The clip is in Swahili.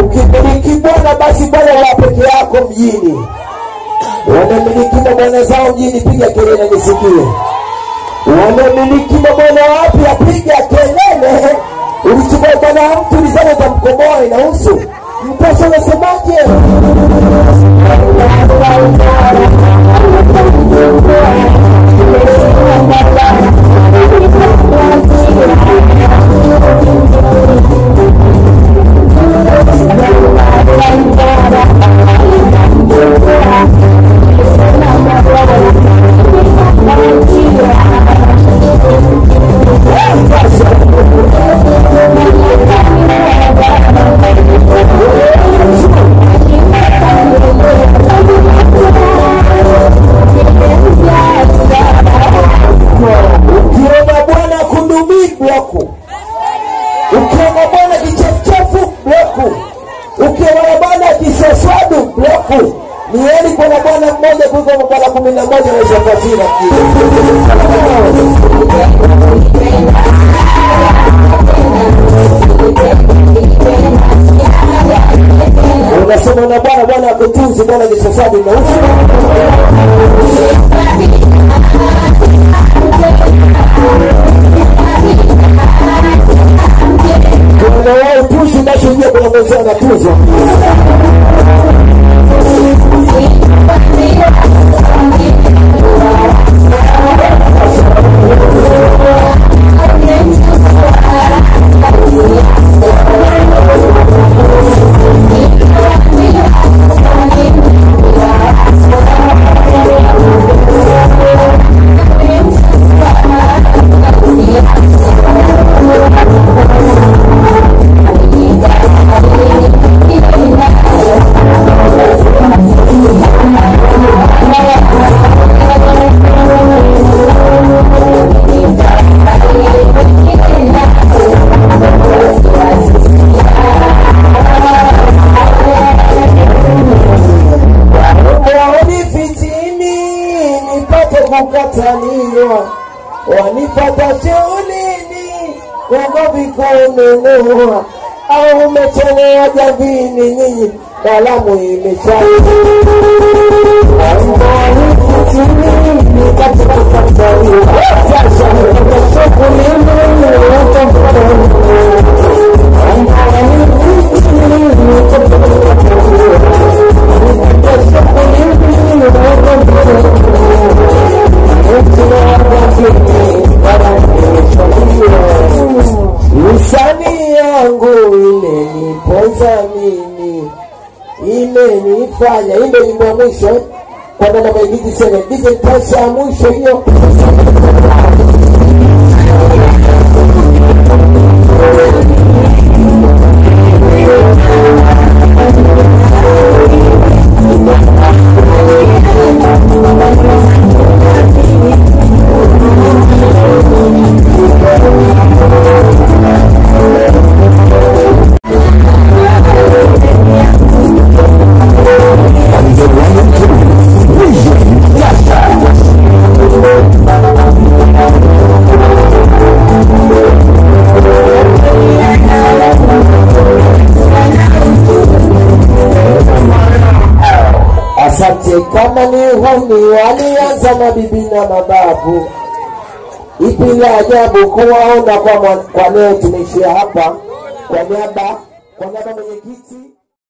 ukimiliki bwana basi bwana wa peke yako mjini. Wamemiliki mabwana zao mjini piga kelele nisikie. Wamemiliki mabwana wapya piga kelele. Ulichukua bwana wa mtu ulizana utamkomoa inahusu Impressionante, bloku ni heri kuna bwana mmoja kuliko mabwana kumi na moja wezakazina unasema na bwana bwana akutunzi bwana kiseswadu nausi kuna wao tuzi basi ujue kuna mwenzio anatuzwa makataliwa wanipata chulini wamavikumenua au umechelewa jamini nyinyi kalamu imesha Tanzamini imenifanya ile nyimbo ya mwisho kwa namba maigiti sene dije tasha mwisho hiyo ntị ka ọ ma n'ihu n'ihu adịghị aza na bibi na maba abụ ipili aja bụ kowa hụ nakwa kwa leo tumeshia hapa. Kwa niaba kwa niaba mwenyekiti